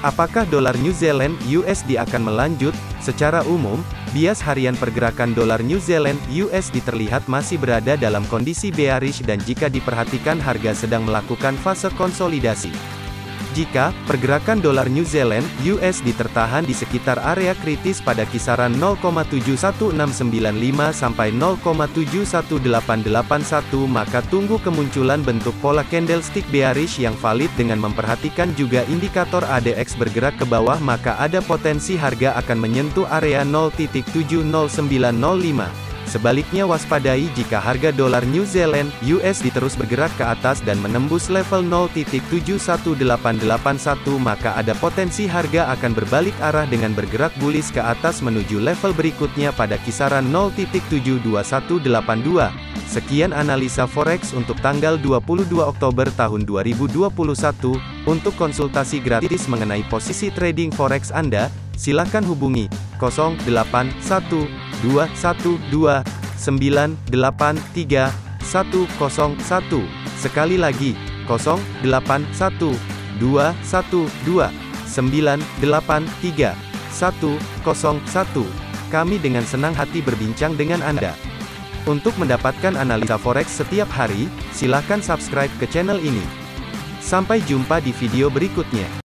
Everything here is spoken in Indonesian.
Apakah dolar New Zealand USD akan melanjut? Secara umum, bias harian pergerakan dolar New Zealand USD terlihat masih berada dalam kondisi bearish dan jika diperhatikan harga sedang melakukan fase konsolidasi. Jika pergerakan dolar New Zealand (USD) tertahan di sekitar area kritis pada kisaran 0,71695 sampai 0,71881 maka tunggu kemunculan bentuk pola candlestick bearish yang valid dengan memperhatikan juga indikator ADX bergerak ke bawah maka ada potensi harga akan menyentuh area 0.70905. Sebaliknya waspadai jika harga dolar New Zealand (USD) terus bergerak ke atas dan menembus level 0.71881 maka ada potensi harga akan berbalik arah dengan bergerak bullish ke atas menuju level berikutnya pada kisaran 0.72182. Sekian analisa forex untuk tanggal 22 Oktober tahun 2021. Untuk konsultasi gratis mengenai posisi trading forex Anda, silakan hubungi 081212 983 101. Sekali lagi, 081212 983 101. Kami dengan senang hati berbincang dengan Anda. Untuk mendapatkan analisa forex setiap hari, silakan subscribe ke channel ini. Sampai jumpa di video berikutnya.